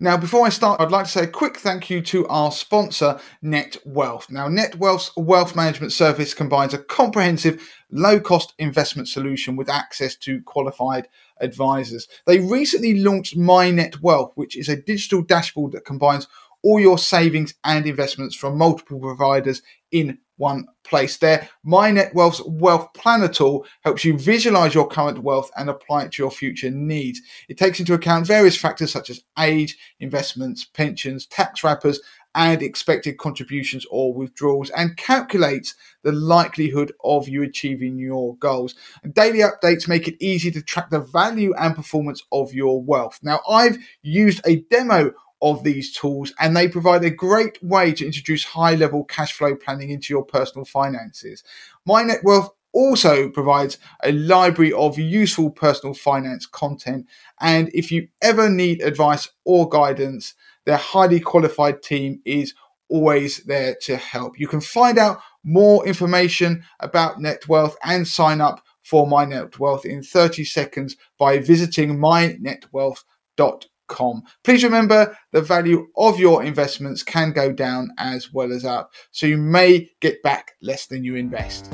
Now, before I start, I'd like to say a quick thank you to our sponsor, Net Wealth. Now, Net Wealth's wealth management service combines a comprehensive, low cost investment solution with access to qualified advisors. They recently launched My Net Wealth, which is a digital dashboard that combines all your savings and investments from multiple providers in one place. There, My Net Wealth's Wealth Planner tool helps you visualize your current wealth and apply it to your future needs. It takes into account various factors such as age, investments, pensions, tax wrappers, and expected contributions or withdrawals and calculates the likelihood of you achieving your goals. And daily updates make it easy to track the value and performance of your wealth. Now, I've used a demo of these tools, and they provide a great way to introduce high level cash flow planning into your personal finances. My Net Wealth also provides a library of useful personal finance content. And if you ever need advice or guidance, their highly qualified team is always there to help. You can find out more information about Net Wealth and sign up for My Net Wealth in 30 seconds by visiting mynetwealth.com com. Please remember the value of your investments can go down as well as up, so you may get back less than you invest.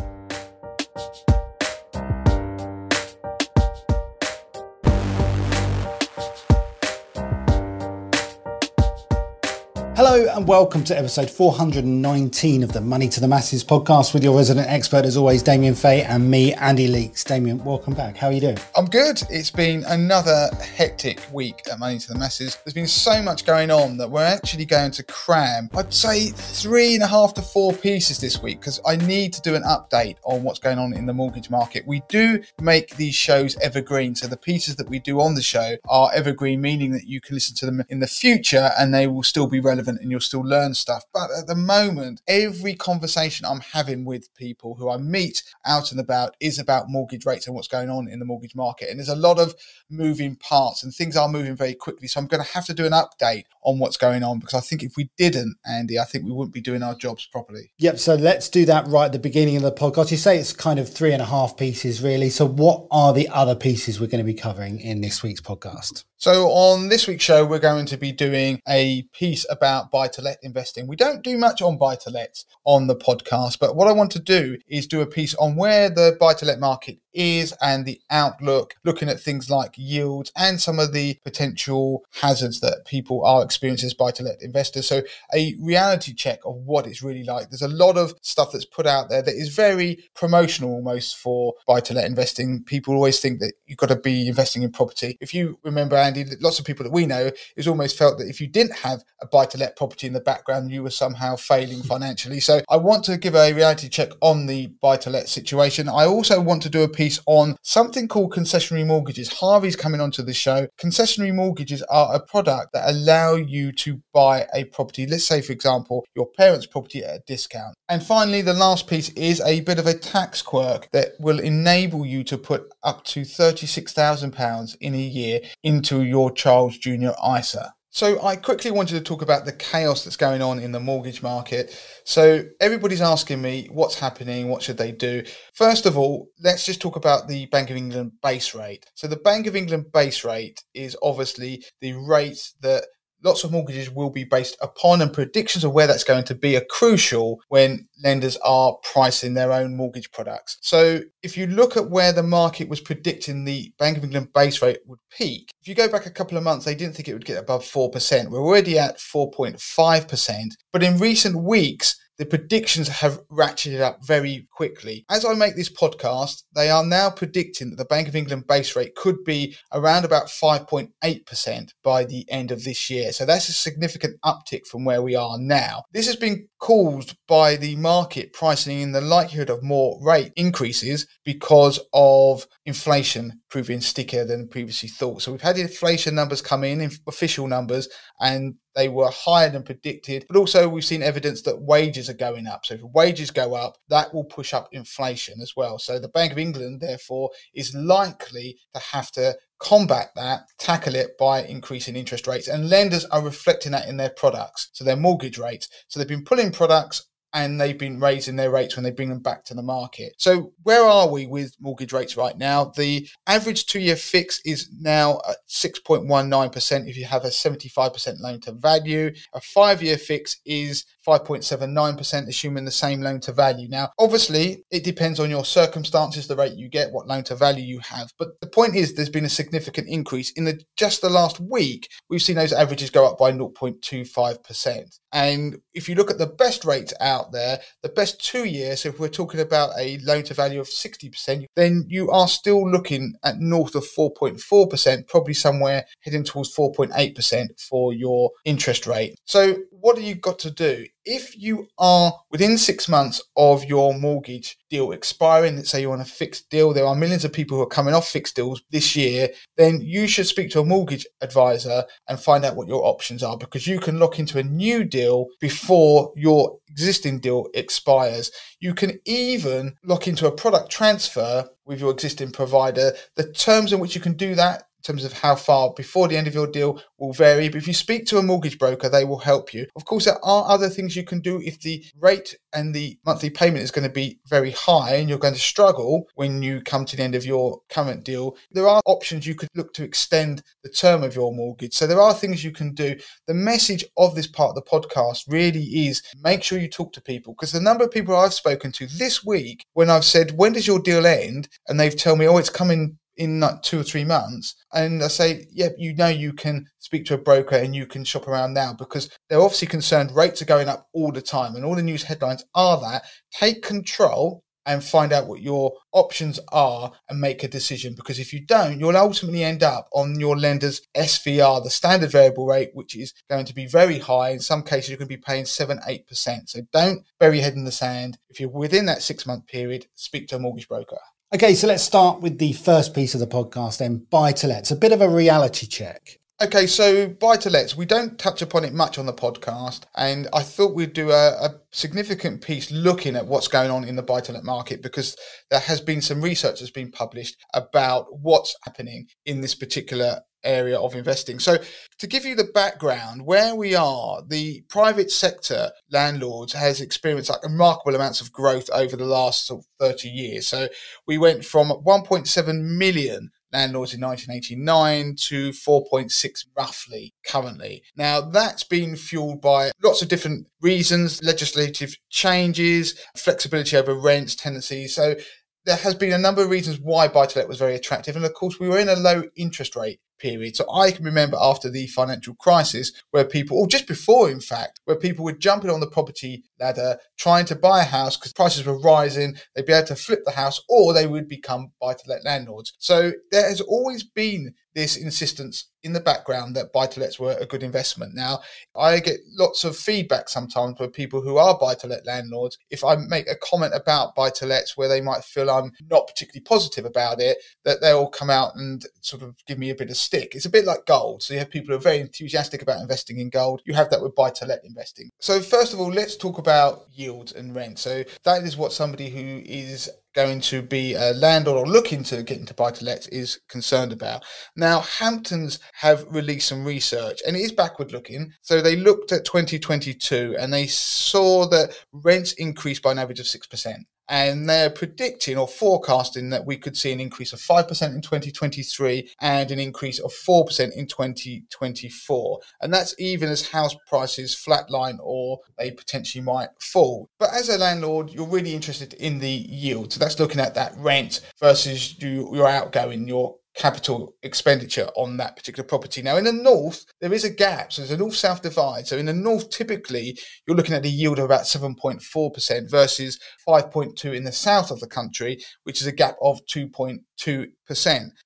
Hello and welcome to episode 419 of the Money to the Masses podcast with your resident expert, as always, Damien Fahy, and me, Andy Leeks. Damien, welcome back. How are you doing? I'm good. It's been another hectic week at Money to the Masses. There's been so much going on that we're actually going to cram, I'd say, three and a half to four pieces this week because I need to do an update on what's going on in the mortgage market. We do make these shows evergreen, so the pieces that we do on the show are evergreen, meaning that you can listen to them in the future and they will still be relevant relevant and you'll still learn stuff. But at the moment, every conversation I'm having with people who I meet out and about is about mortgage rates and what's going on in the mortgage market. And there's a lot of moving parts and things are moving very quickly. So I'm going to have to do an update on what's going on because I think if we didn't, Andy, I think we wouldn't be doing our jobs properly. Yep. So let's do that right at the beginning of the podcast. You say it's kind of three and a half pieces, really. So what are the other pieces we're going to be covering in this week's podcast? So, on this week's show, we're going to be doing a piece about buy to let investing. We don't do much on buy to lets on the podcast, but what I want to do is do a piece on where the buy to let market is and the outlook, looking at things like yields and some of the potential hazards that people are experiencing as buy to let investors. So, a reality check of what it's really like. There's a lot of stuff that's put out there that is very promotional almost for buy to let investing. People always think that you've got to be investing in property. If you remember, Andy, lots of people that we know is almost felt that if you didn't have a buy to let property in the background, you were somehow failing financially. So, I want to give a reality check on the buy to let situation. I also want to do a piece on something called concessionary mortgages. Harvey's coming onto the show. Concessionary mortgages are a product that allow you to buy a property, let's say, for example, your parents' property at a discount. And finally, the last piece is a bit of a tax quirk that will enable you to put up to £36,000 in a year into your child's junior ISA. So I quickly wanted to talk about the chaos that's going on in the mortgage market. So everybody's asking me what's happening, what should they do? First of all, let's just talk about the Bank of England base rate. So the Bank of England base rate is obviously the rate that lots of mortgages will be based upon, and predictions of where that's going to be are crucial when lenders are pricing their own mortgage products. So, if you look at where the market was predicting the Bank of England base rate would peak, if you go back a couple of months, they didn't think it would get above 4%. We're already at 4.5%. But in recent weeks, the predictions have ratcheted up very quickly. As I make this podcast, they are now predicting that the Bank of England base rate could be around about 5.8% by the end of this year. So that's a significant uptick from where we are now. This has been caused by the market pricing in the likelihood of more rate increases because of inflation proving stickier than previously thought. So we've had inflation numbers come in, official numbers, and they were higher than predicted. But also, we've seen evidence that wages are going up. So, if wages go up, that will push up inflation as well. So, the Bank of England, therefore, is likely to have to combat that, tackle it by increasing interest rates. And lenders are reflecting that in their products, so their mortgage rates. So, they've been pulling products and they've been raising their rates when they bring them back to the market. So where are we with mortgage rates right now? The average two-year fix is now at 6.19% if you have a 75% loan to value. A five-year fix is 5.79%, assuming the same loan to value. Now, obviously, it depends on your circumstances, the rate you get, what loan to value you have. But the point is, there's been a significant increase in the just the last week. We've seen those averages go up by 0.25%. And if you look at the best rates out there, the best two years, if we're talking about a loan to value of 60%, then you are still looking at north of 4.4%, probably somewhere heading towards 4.8% for your interest rate. So, what do you got to do? if you are within six months of your mortgage deal expiring, let's say you're on a fixed deal, there are millions of people who are coming off fixed deals this year, then you should speak to a mortgage advisor and find out what your options are because you can lock into a new deal before your existing deal expires. You can even lock into a product transfer with your existing provider. The terms in which you can do that in terms of how far before the end of your deal will vary. But if you speak to a mortgage broker, they will help you. Of course, there are other things you can do if the rate and the monthly payment is going to be very high and you're going to struggle when you come to the end of your current deal. There are options you could look to extend the term of your mortgage. So there are things you can do. The message of this part of the podcast really is make sure you talk to people because the number of people I've spoken to this week when I've said, when does your deal end? And they've told me, oh, it's coming in like two or three months. And I say, yeah, you know, you can speak to a broker and you can shop around now because they're obviously concerned rates are going up all the time. And all the news headlines are that take control and find out what your options are and make a decision. Because if you don't, you'll ultimately end up on your lender's SVR, the standard variable rate, which is going to be very high. In some cases, you're going to be paying seven, eight percent. So don't bury your head in the sand. If you're within that six month period, speak to a mortgage broker. Okay, so let's start with the first piece of the podcast then buy to let. It's a bit of a reality check. Okay, so buy to lets, we don't touch upon it much on the podcast, and I thought we'd do a, a significant piece looking at what's going on in the buy to let market because there has been some research that's been published about what's happening in this particular area of investing. So, to give you the background, where we are, the private sector landlords has experienced like remarkable amounts of growth over the last sort of 30 years. So, we went from 1.7 million landlords in 1989 to 4.6 roughly currently. Now that's been fueled by lots of different reasons, legislative changes, flexibility over rents, tenancies. So there has been a number of reasons why buy to let was very attractive. And of course, we were in a low interest rate period. So I can remember after the financial crisis where people, or just before, in fact, where people were jumping on the property ladder trying to buy a house because prices were rising. They'd be able to flip the house or they would become buy to let landlords. So there has always been this insistence in the background that buy to lets were a good investment. Now, I get lots of feedback sometimes from people who are buy to let landlords. If I make a comment about buy to lets where they might feel I'm not particularly positive about it, that they'll come out and sort of give me a bit of stick. It's a bit like gold. So you have people who are very enthusiastic about investing in gold. You have that with buy to let investing. So, first of all, let's talk about yields and rent. So, that is what somebody who is going to be a landlord or looking to get into buy to let is concerned about. Now, Hamptons have released some research and it is backward looking. So they looked at 2022 and they saw that rents increased by an average of 6% and they're predicting or forecasting that we could see an increase of 5% in 2023 and an increase of 4% in 2024. And that's even as house prices flatline or they potentially might fall. But as a landlord, you're really interested in the yield. So that's looking at that rent versus you your outgoing, your capital expenditure on that particular property. Now, in the north, there is a gap. So there's a north south divide. So in the north, typically, you're looking at a yield of about 7.4% versus 5.2 in the south of the country, which is a gap of 2.2%.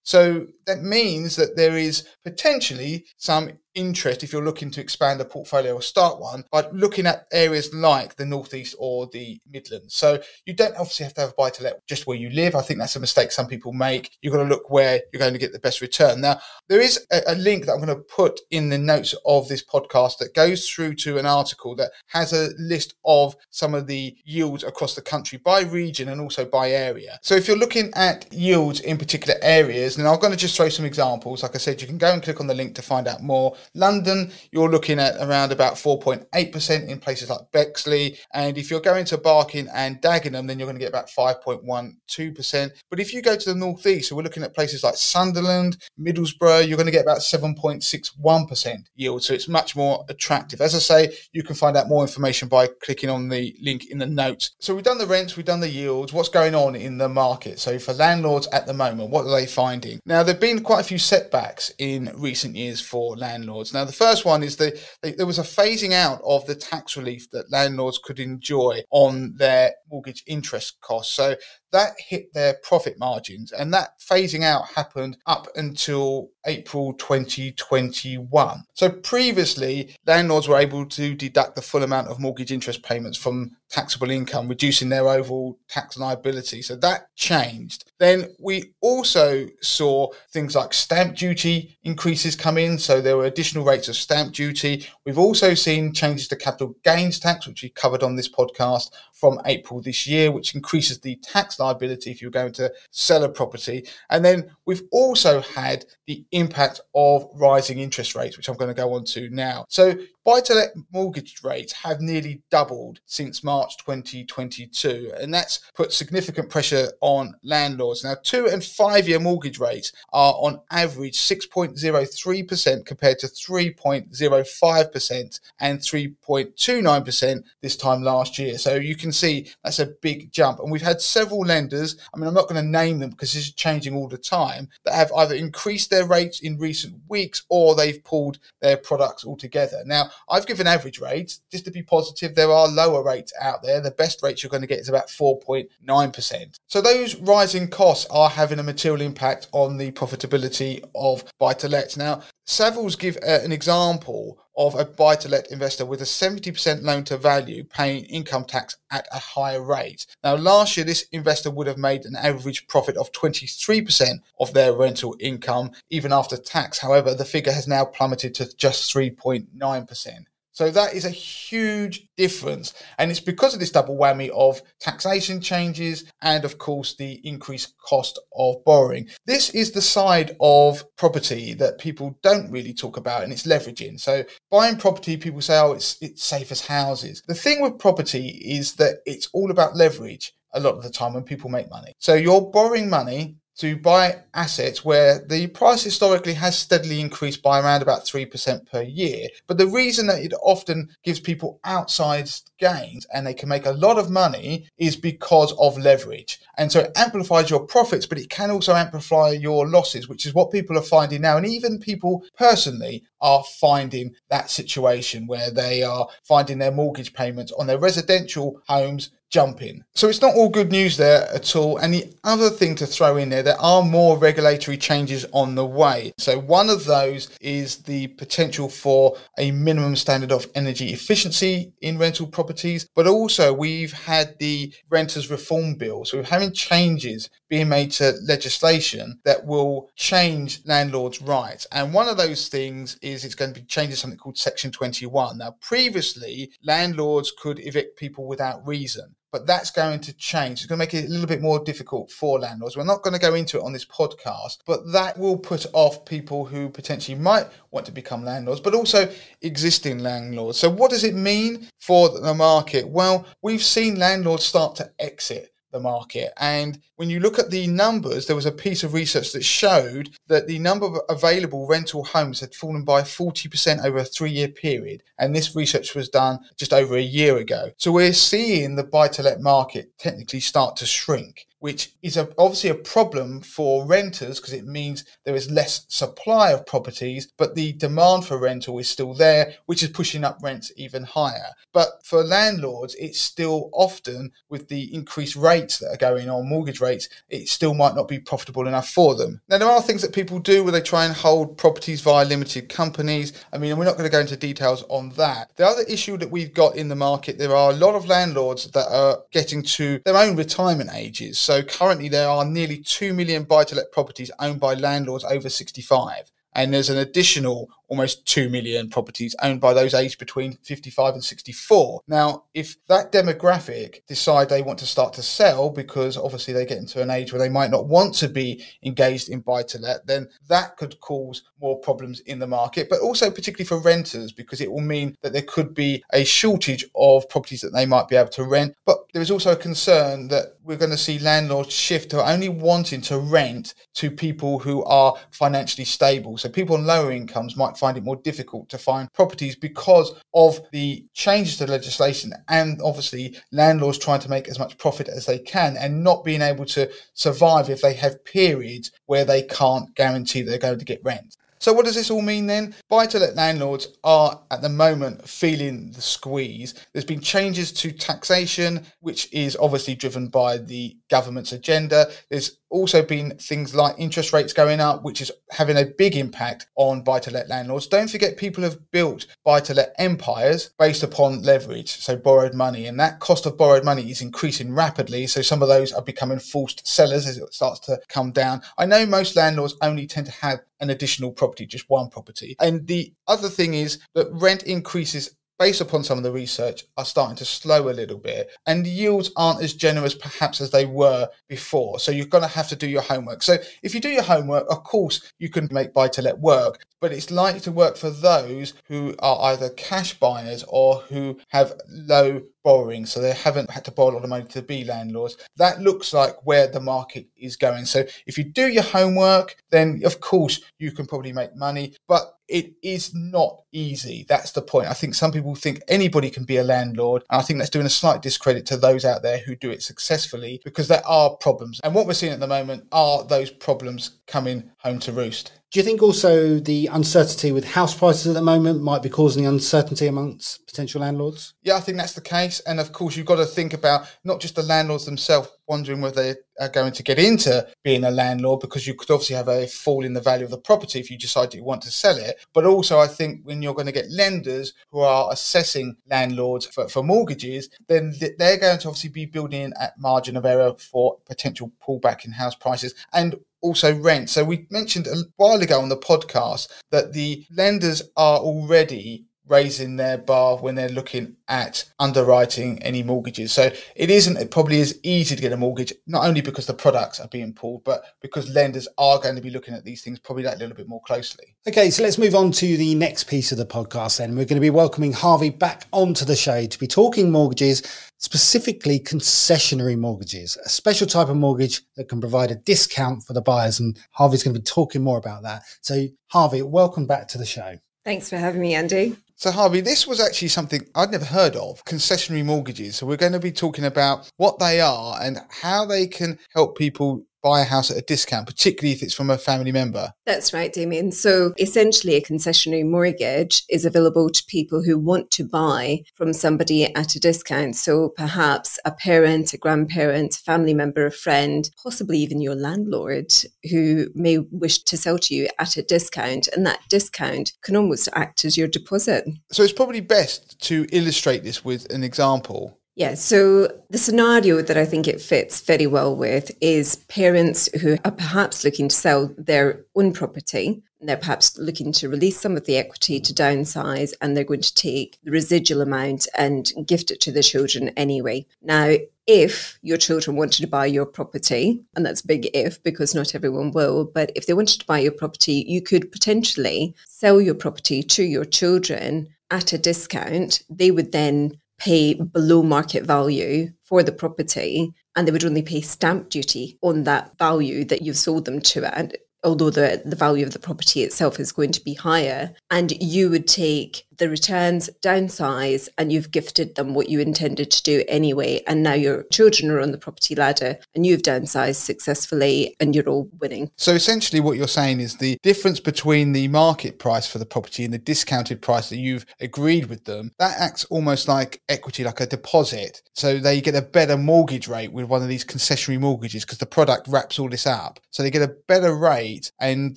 So that means that there is potentially some interest if you're looking to expand a portfolio or start one by looking at areas like the northeast or the midlands. So you don't obviously have to have a buy to let just where you live. I think that's a mistake some people make. You've got to look where you're going to get the best return. Now there is a, a link that i'm going to put in the notes of this podcast that goes through to an article that has a list of some of the yields across the country by region and also by area. So if you're looking at yields in particular areas, and I'm going to just throw some examples. Like I said, you can go and click on the link to find out more. London, you're looking at around about 4.8% in places like Bexley. And if you're going to Barking and Dagenham, then you're going to get about 5.12%. But if you go to the northeast, so we're looking at places like Sunderland, Middlesbrough, you're going to get about 7.61% yield. So it's much more attractive. As I say, you can find out more information by clicking on the link in the notes. So we've done the rents, we've done the yields. What's going on in the market? So for landlords at the moment, what are they finding? Now, there have been quite a few setbacks in recent years for landlords. Now, the first one is that there was a phasing out of the tax relief that landlords could enjoy on their mortgage interest costs. So that hit their profit margins and that phasing out happened up until April 2021. So previously, landlords were able to deduct the full amount of mortgage interest payments from taxable income, reducing their overall tax liability. So that changed. Then we also saw things like stamp duty increases come in. So there were additional rates of stamp duty. We've also seen changes to capital gains tax, which we covered on this podcast from April this year, which increases the tax liability if you're going to sell a property. And then we've also had the impact of rising interest rates, which I'm going to go on to now. So buy to let mortgage rates have nearly doubled since March 2022, and that's put significant pressure on landlords. Now, two and five year mortgage rates are on average 6.03% compared to 3.05% and 3.29% this time last year. So you can see that's a big jump. And we've had several lenders, I mean, I'm not going to name them because this is changing all the time, that have either increased their rates in recent weeks or they've pulled their products altogether. Now, I've given average rates just to be positive. There are lower rates out there. The best rates you're going to get is about 4.9%. So those rising costs are having a material impact on the profitability of buy to lets. Now, Savills give uh, an example of a buy to let investor with a 70% loan to value paying income tax at a higher rate. Now, last year, this investor would have made an average profit of 23% of their rental income, even after tax. However, the figure has now plummeted to just 3.9%. So that is a huge difference. And it's because of this double whammy of taxation changes and, of course, the increased cost of borrowing. This is the side of property that people don't really talk about, and it's leveraging. So buying property, people say, oh, it's, it's safe as houses. The thing with property is that it's all about leverage a lot of the time when people make money. So you're borrowing money to buy assets where the price historically has steadily increased by around about 3% per year. But the reason that it often gives people outsized gains and they can make a lot of money is because of leverage. And so it amplifies your profits, but it can also amplify your losses, which is what people are finding now. And even people personally are finding that situation where they are finding their mortgage payments on their residential homes jumping. So it's not all good news there at all. And the other thing to throw in there, there are more regulatory changes on the way. So one of those is the potential for a minimum standard of energy efficiency in rental properties, but also we've had the renters reform bill. So we're having changes being made to legislation that will change landlords' rights. And one of those things is it's going to be changing something called Section 21. Now, previously, landlords could evict people without reason but that's going to change. It's going to make it a little bit more difficult for landlords. We're not going to go into it on this podcast, but that will put off people who potentially might want to become landlords, but also existing landlords. So, what does it mean for the market? Well, we've seen landlords start to exit the market. And when you look at the numbers, there was a piece of research that showed that the number of available rental homes had fallen by 40% over a three year period. And this research was done just over a year ago. So we're seeing the buy to let market technically start to shrink which is a, obviously a problem for renters because it means there is less supply of properties, but the demand for rental is still there, which is pushing up rents even higher. But for landlords, it's still often with the increased rates that are going on, mortgage rates, it still might not be profitable enough for them. Now, there are things that people do where they try and hold properties via limited companies. I mean, we're not going to go into details on that. The other issue that we've got in the market, there are a lot of landlords that are getting to their own retirement ages. So so currently, there are nearly 2 million buy to let properties owned by landlords over 65. And there's an additional almost 2 million properties owned by those aged between 55 and 64. Now, if that demographic decide they want to start to sell because obviously they get into an age where they might not want to be engaged in buy to let, then that could cause more problems in the market, but also particularly for renters because it will mean that there could be a shortage of properties that they might be able to rent. But there is also a concern that we're going to see landlords shift to only wanting to rent to people who are financially stable. So people on lower incomes might find it more difficult to find properties because of the changes to legislation and obviously landlords trying to make as much profit as they can and not being able to survive if they have periods where they can't guarantee they're going to get rent. So, what does this all mean then? Buy to let landlords are at the moment feeling the squeeze. There's been changes to taxation, which is obviously driven by the government's agenda. There's also been things like interest rates going up, which is having a big impact on buy to let landlords. Don't forget, people have built buy to let empires based upon leverage, so borrowed money, and that cost of borrowed money is increasing rapidly. So some of those are becoming forced sellers as it starts to come down. I know most landlords only tend to have an additional property, just one property. And the other thing is that rent increases based upon some of the research, are starting to slow a little bit, and yields aren't as generous perhaps as they were before. So you're going to have to do your homework. So if you do your homework, of course, you can make buy to let work, but it's likely to work for those who are either cash buyers or who have low borrowing, so they haven't had to borrow a lot of money to be landlords. That looks like where the market is going. So if you do your homework, then of course you can probably make money, but it is not easy. That's the point. I think some people think anybody can be a landlord. And I think that's doing a slight discredit to those out there who do it successfully because there are problems. And what we're seeing at the moment are those problems coming home to roost. Do you think also the uncertainty with house prices at the moment might be causing uncertainty amongst potential landlords? Yeah, I think that's the case. And of course, you've got to think about not just the landlords themselves wondering whether they are going to get into being a landlord because you could obviously have a fall in the value of the property if you decide you want to sell it. But also, I think when you're going to get lenders who are assessing landlords for, for mortgages, then they're going to obviously be building in at margin of error for potential pullback in house prices. And also rent. So we mentioned a while ago on the podcast that the lenders are already raising their bar when they're looking at underwriting any mortgages. So it isn't it probably as easy to get a mortgage, not only because the products are being pulled, but because lenders are going to be looking at these things probably that little bit more closely. Okay, so let's move on to the next piece of the podcast then. We're going to be welcoming Harvey back onto the show to be talking mortgages, specifically concessionary mortgages, a special type of mortgage that can provide a discount for the buyers. And Harvey's going to be talking more about that. So Harvey, welcome back to the show. Thanks for having me, Andy. So, Harvey, this was actually something I'd never heard of concessionary mortgages. So, we're going to be talking about what they are and how they can help people buy a house at a discount, particularly if it's from a family member. That's right, Damien. So essentially, a concessionary mortgage is available to people who want to buy from somebody at a discount. So perhaps a parent, a grandparent, a family member, a friend, possibly even your landlord who may wish to sell to you at a discount. And that discount can almost act as your deposit. So it's probably best to illustrate this with an example. Yeah, so the scenario that I think it fits very well with is parents who are perhaps looking to sell their own property. They're perhaps looking to release some of the equity to downsize, and they're going to take the residual amount and gift it to the children anyway. Now, if your children wanted to buy your property, and that's big if because not everyone will, but if they wanted to buy your property, you could potentially sell your property to your children at a discount. They would then pay below market value for the property and they would only pay stamp duty on that value that you've sold them to at although the, the value of the property itself is going to be higher. And you would take the returns downsize and you've gifted them what you intended to do anyway. And now your children are on the property ladder and you've downsized successfully and you're all winning. So essentially, what you're saying is the difference between the market price for the property and the discounted price that you've agreed with them, that acts almost like equity, like a deposit. So they get a better mortgage rate with one of these concessionary mortgages because the product wraps all this up. So they get a better rate and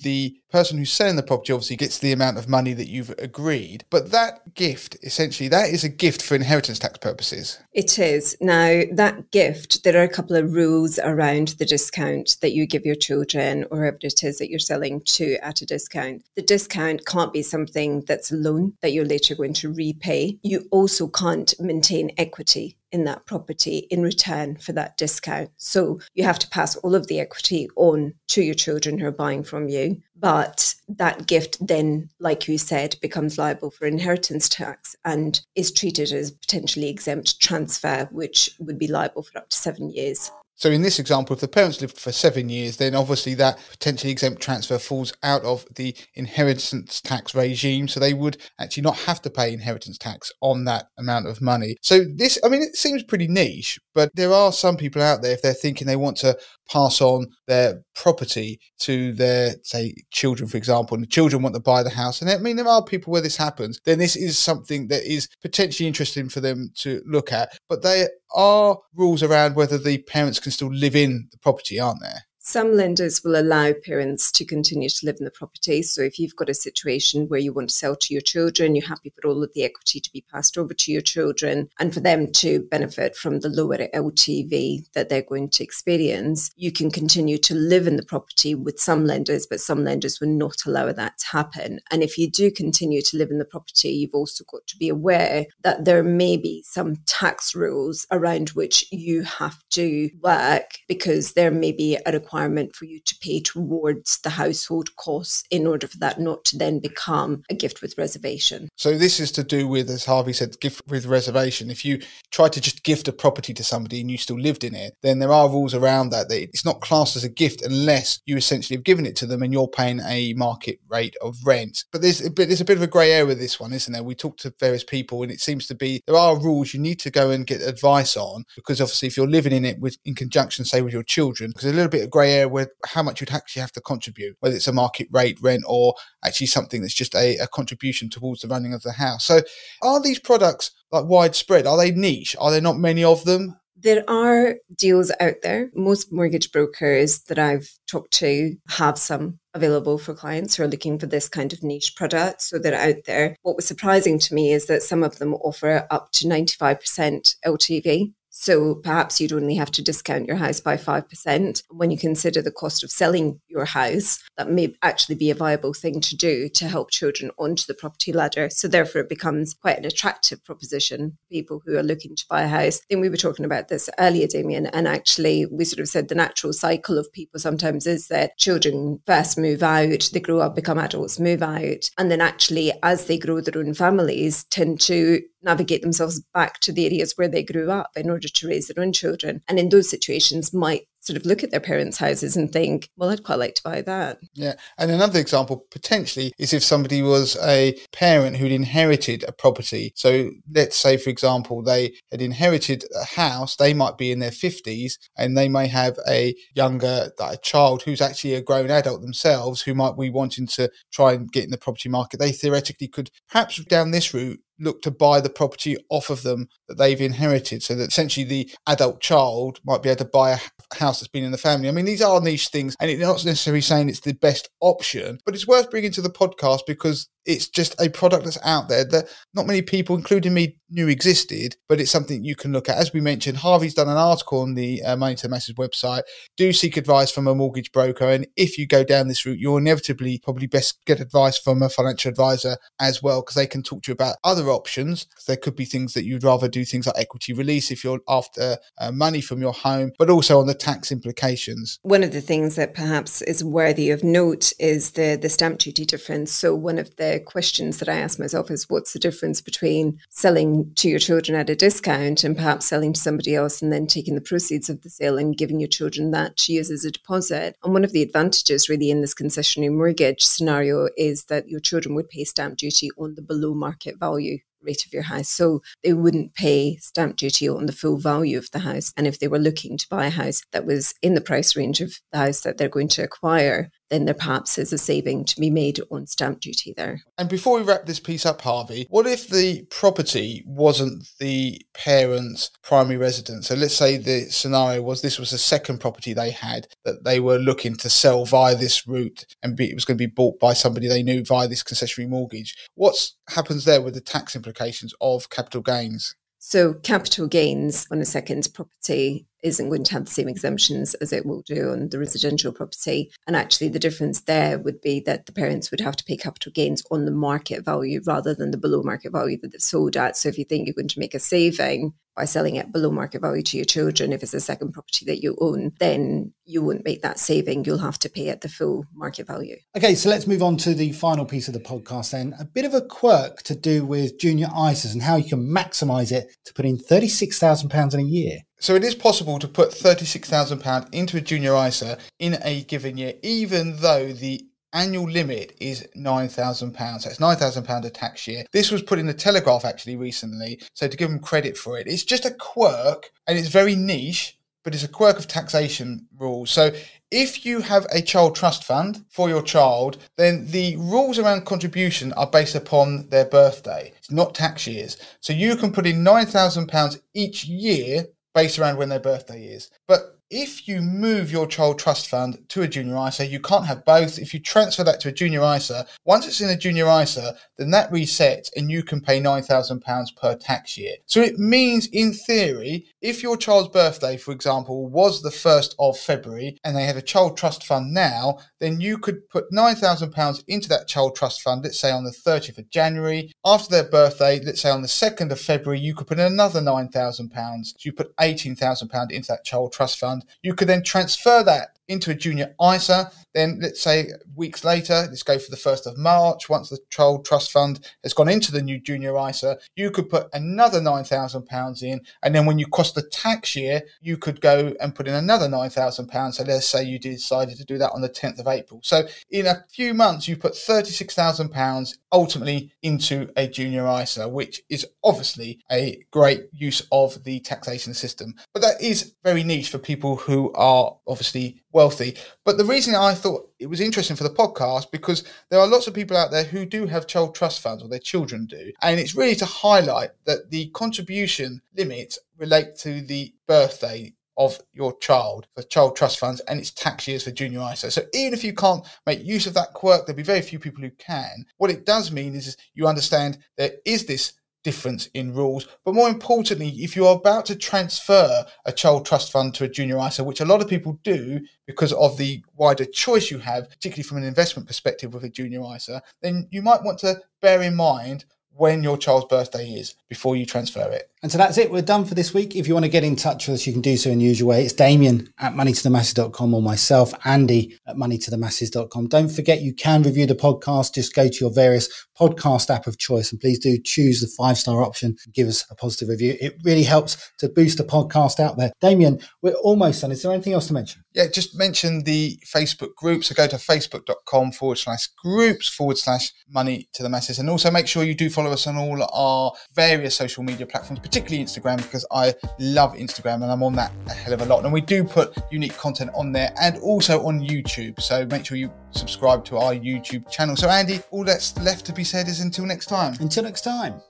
the person who's selling the property obviously gets the amount of money that you've agreed. But that gift, essentially, that is a gift for inheritance tax purposes. It is. Now, that gift, there are a couple of rules around the discount that you give your children or whoever it is that you're selling to at a discount. The discount can't be something that's a loan that you're later going to repay. You also can't maintain equity in that property in return for that discount. So you have to pass all of the equity on to your children who are buying from you. But that gift then, like you said, becomes liable for inheritance tax and is treated as potentially exempt transfer, which would be liable for up to seven years. So in this example, if the parents lived for seven years, then obviously that potentially exempt transfer falls out of the inheritance tax regime. So they would actually not have to pay inheritance tax on that amount of money. So this, I mean, it seems pretty niche, but there are some people out there, if they're thinking they want to pass on their property to their, say, children, for example, and the children want to buy the house. And I mean, there are people where this happens, then this is something that is potentially interesting for them to look at. But there are rules around whether the parents can still live in the property, aren't there? Some lenders will allow parents to continue to live in the property. So if you've got a situation where you want to sell to your children, you're happy for all of the equity to be passed over to your children and for them to benefit from the lower LTV that they're going to experience, you can continue to live in the property with some lenders, but some lenders will not allow that to happen. And if you do continue to live in the property, you've also got to be aware that there may be some tax rules around which you have to work because there may be a requirement requirement for you to pay towards the household costs in order for that not to then become a gift with reservation. So this is to do with, as Harvey said, gift with reservation. If you try to just gift a property to somebody and you still lived in it, then there are rules around that. that it's not classed as a gift unless you essentially have given it to them and you're paying a market rate of rent. But there's a bit, there's a bit of a grey area with this one, isn't there? We talked to various people and it seems to be there are rules you need to go and get advice on because obviously if you're living in it with in conjunction, say with your children, because a little bit of grey area where how much you'd actually have to contribute, whether it's a market rate rent or actually something that's just a, a contribution towards the running of the house. So, are these products like widespread? Are they niche? Are there not many of them? There are deals out there. Most mortgage brokers that I've talked to have some available for clients who are looking for this kind of niche product. So they're out there. What was surprising to me is that some of them offer up to 95% LTV. So perhaps you'd only have to discount your house by 5%. When you consider the cost of selling your house, that may actually be a viable thing to do to help children onto the property ladder. So therefore it becomes quite an attractive proposition people who are looking to buy a house. I think we were talking about this earlier, Damien, and actually we sort of said the natural cycle of people sometimes is that children first move out, they grow up, become adults, move out, and then actually as they grow their own families tend to navigate themselves back to the areas where they grew up in order to raise their own children. And in those situations, might sort of look at their parents' houses and think, well, I'd quite like to buy that. Yeah. And another example potentially is if somebody was a parent who'd inherited a property. So let's say, for example, they had inherited a house, they might be in their 50s and they may have a younger a child who's actually a grown adult themselves who might be wanting to try and get in the property market. They theoretically could perhaps down this route look to buy the property off of them that they've inherited so that essentially the adult child might be able to buy a house that's been in the family. I mean, these are niche things and it's not necessarily saying it's the best option, but it's worth bringing to the podcast because it's just a product that's out there that not many people, including me, knew existed, but it's something you can look at. As we mentioned, Harvey's done an article on the uh, Money to Masses website. Do seek advice from a mortgage broker. And if you go down this route, you'll inevitably probably best get advice from a financial advisor as well, because they can talk to you about other options. There could be things that you'd rather do, things like equity release if you're after uh, money from your home, but also on the tax implications. One of the things that perhaps is worthy of note is the, the stamp duty difference. So one of the questions that I ask myself is what's the difference between selling to your children at a discount and perhaps selling to somebody else and then taking the proceeds of the sale and giving your children that to use as a deposit? And one of the advantages really in this concessionary mortgage scenario is that your children would pay stamp duty on the below market value rate of your house. So they wouldn't pay stamp duty on the full value of the house. And if they were looking to buy a house that was in the price range of the house that they're going to acquire, then there perhaps is a saving to be made on stamp duty there. And before we wrap this piece up, Harvey, what if the property wasn't the parent's primary residence? So let's say the scenario was this was the second property they had that they were looking to sell via this route and be, it was going to be bought by somebody they knew via this concessionary mortgage. What happens there with the tax implications of capital gains? So, capital gains on a second property isn't going to have the same exemptions as it will do on the residential property. And actually, the difference there would be that the parents would have to pay capital gains on the market value rather than the below market value that they've sold at. So, if you think you're going to make a saving by selling it below market value to your children, if it's a second property that you own, then you won't make that saving. You'll have to pay at the full market value. Okay, so let's move on to the final piece of the podcast then. A bit of a quirk to do with junior ISAs and how you can maximize it to put in £36,000 in a year. So it is possible to put £36,000 into a junior ISA in a given year, even though the annual limit is £9,000. So it's £9,000 a tax year. This was put in the Telegraph actually recently. So to give them credit for it, it's just a quirk and it's very niche, but it's a quirk of taxation rules. So if you have a child trust fund for your child, then the rules around contribution are based upon their birthday. It's not tax years. So you can put in £9,000 each year based around when their birthday is. But if you move your child trust fund to a junior ISA, you can't have both. If you transfer that to a junior ISA, once it's in a junior ISA, then that resets and you can pay £9,000 per tax year. So it means, in theory, if your child's birthday, for example, was the 1st of February and they had a child trust fund now, then you could put £9,000 into that child trust fund, let's say on the 30th of January. After their birthday, let's say on the 2nd of February, you could put another £9,000. So you put £18,000 into that child trust fund fund. You could then transfer that into a junior ISA. Then, let's say weeks later, let's go for the 1st of March. Once the Child Trust Fund has gone into the new junior ISA, you could put another £9,000 in. And then, when you cross the tax year, you could go and put in another £9,000. So, let's say you decided to do that on the 10th of April. So, in a few months, you put £36,000 ultimately into a junior ISA, which is obviously a great use of the taxation system. But that is very niche for people who are obviously wealthy. But the reason I thought it was interesting for the podcast because there are lots of people out there who do have child trust funds or their children do. And it's really to highlight that the contribution limits relate to the birthday of your child for child trust funds and it's tax years for junior ISA. So even if you can't make use of that quirk, there'll be very few people who can. What it does mean is you understand there is this difference in rules. But more importantly, if you're about to transfer a child trust fund to a junior ISA, which a lot of people do because of the wider choice you have, particularly from an investment perspective with a junior ISA, then you might want to bear in mind when your child's birthday is before you transfer it. And so that's it. We're done for this week. If you want to get in touch with us, you can do so in the usual way. It's Damien at moneytothemasses.com or myself, Andy at moneytothemasses.com. Don't forget you can review the podcast. Just go to your various podcast app of choice and please do choose the five star option give us a positive review. It really helps to boost the podcast out there. Damien, we're almost done. Is there anything else to mention? Yeah, just mention the Facebook group. So go to facebook.com forward slash groups forward slash money to the masses. And also make sure you do follow us on all our various social media platforms particularly Instagram, because I love Instagram and I'm on that a hell of a lot. And we do put unique content on there and also on YouTube. So make sure you subscribe to our YouTube channel. So, Andy, all that's left to be said is until next time. Until next time.